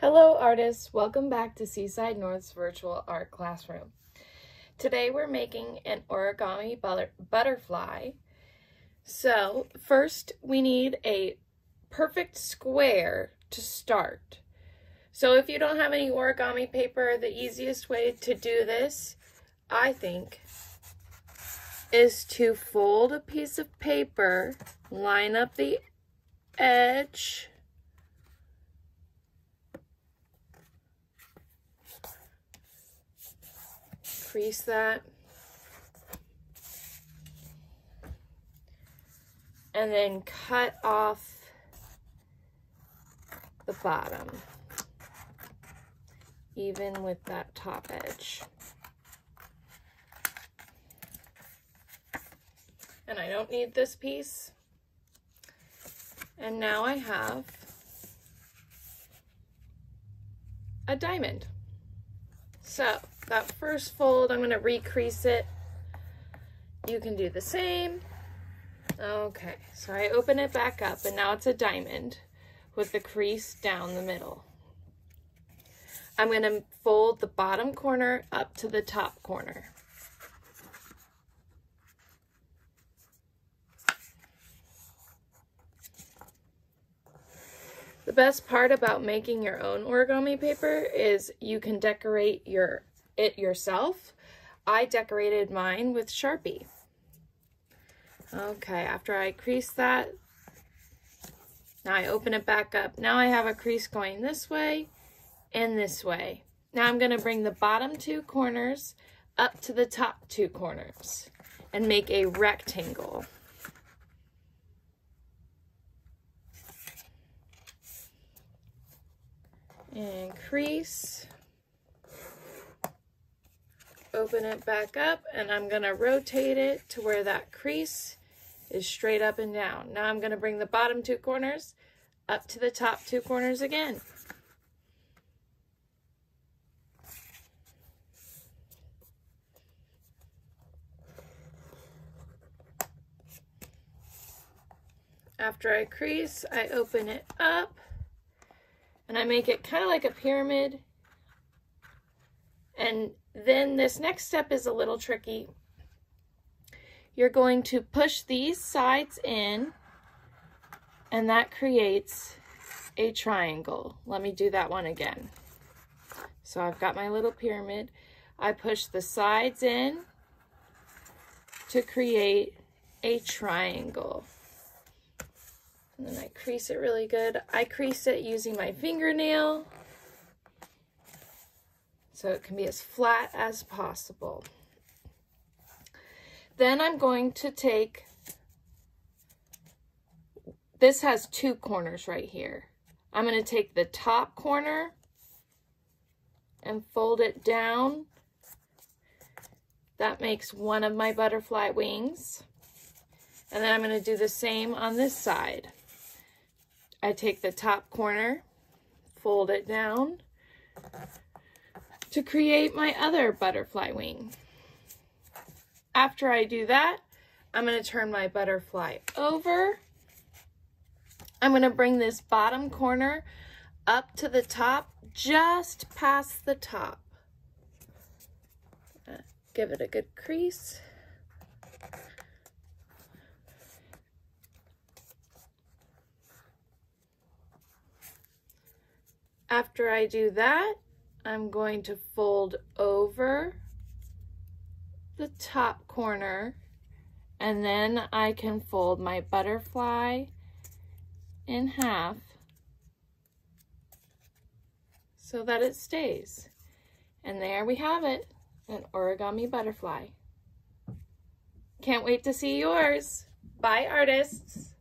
Hello artists, welcome back to Seaside North's virtual art classroom. Today we're making an origami butter butterfly. So first we need a perfect square to start. So if you don't have any origami paper, the easiest way to do this, I think, is to fold a piece of paper, line up the edge, crease that. And then cut off the bottom, even with that top edge. And I don't need this piece. And now I have a diamond. So that first fold, I'm gonna recrease it. You can do the same. Okay, so I open it back up and now it's a diamond with the crease down the middle. I'm gonna fold the bottom corner up to the top corner. The best part about making your own origami paper is you can decorate your it yourself. I decorated mine with Sharpie. Okay, after I crease that, now I open it back up. Now I have a crease going this way and this way. Now I'm gonna bring the bottom two corners up to the top two corners and make a rectangle. and crease. Open it back up and I'm gonna rotate it to where that crease is straight up and down. Now I'm gonna bring the bottom two corners up to the top two corners again. After I crease, I open it up and I make it kind of like a pyramid. And then this next step is a little tricky. You're going to push these sides in and that creates a triangle. Let me do that one again. So I've got my little pyramid. I push the sides in to create a triangle. And then I crease it really good. I crease it using my fingernail so it can be as flat as possible. Then I'm going to take, this has two corners right here. I'm going to take the top corner and fold it down. That makes one of my butterfly wings. And then I'm going to do the same on this side. I take the top corner, fold it down to create my other butterfly wing. After I do that, I'm going to turn my butterfly over. I'm going to bring this bottom corner up to the top, just past the top. Uh, give it a good crease. After I do that, I'm going to fold over the top corner and then I can fold my butterfly in half so that it stays. And there we have it, an origami butterfly. Can't wait to see yours. Bye, artists.